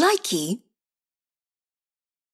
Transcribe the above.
Likey